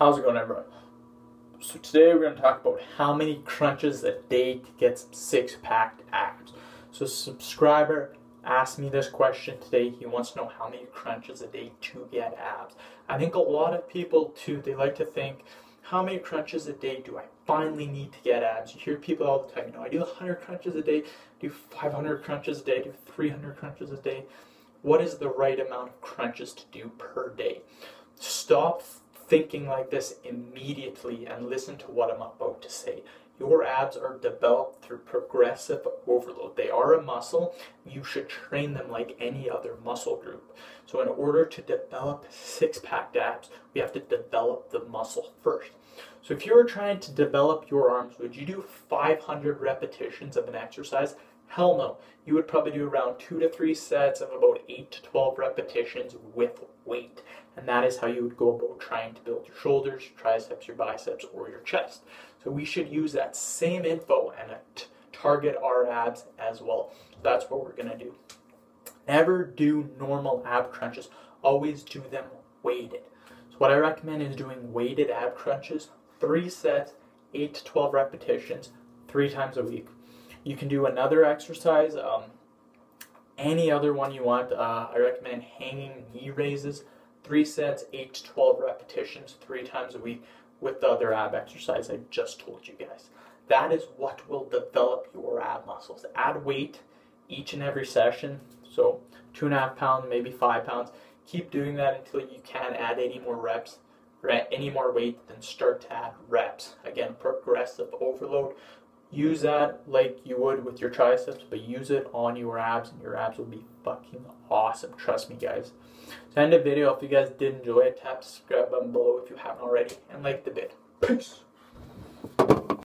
How's it going, everyone? So today we're going to talk about how many crunches a day to get some six-pack abs. So subscriber asked me this question today. He wants to know how many crunches a day to get abs. I think a lot of people too, they like to think, how many crunches a day do I finally need to get abs? You hear people all the time, you know, I do 100 crunches a day, do 500 crunches a day, do 300 crunches a day. What is the right amount of crunches to do per day? Stop thinking like this immediately and listen to what I'm about to say. Your abs are developed through progressive overload. They are a muscle. You should train them like any other muscle group. So, in order to develop six pack abs, we have to develop the muscle first. So, if you were trying to develop your arms, would you do 500 repetitions of an exercise? Hell no. You would probably do around two to three sets of about 8 to 12 repetitions with weight. And that is how you would go about trying to build your shoulders, your triceps, your biceps, or your chest. So we should use that same info and target our abs as well. That's what we're to do. Never do normal ab crunches. Always do them weighted. So what I recommend is doing weighted ab crunches, three sets, 8 to 12 repetitions, three times a week. You can do another exercise, um, any other one you want. Uh, I recommend hanging knee raises, three sets, 8 to 12 repetitions, three times a week with the other ab exercise I just told you guys. That is what will develop your ab muscles. Add weight each and every session. So two and a half pounds, maybe five pounds. Keep doing that until you can add any more reps any more weight, then start to add reps. Again, progressive overload use that like you would with your triceps, but use it on your abs, and your abs will be fucking awesome. Trust me, guys. So, end the video. If you guys did enjoy it, tap the subscribe button below if you haven't already, and like the vid. Peace.